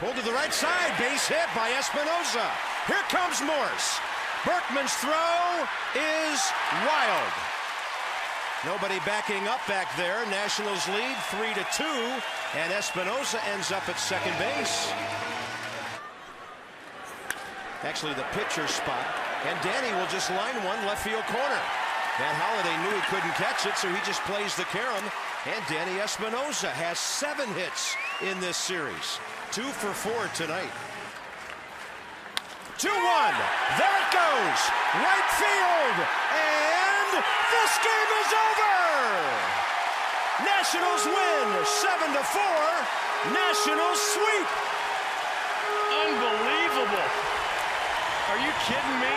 Pulled to the right side. Base hit by Espinosa. Here comes Morse. Berkman's throw is wild. Nobody backing up back there. Nationals lead 3 to 2, and Espinosa ends up at second base. Actually, the pitcher spot. And Danny will just line one left field corner. Matt Holliday knew he couldn't catch it, so he just plays the carom. And Danny Espinosa has seven hits in this series. Two for four tonight. 2-1. There it goes. Right field. And this game is over. Nationals win 7 to 4. Nationals sweep. Unbelievable. Are you kidding me?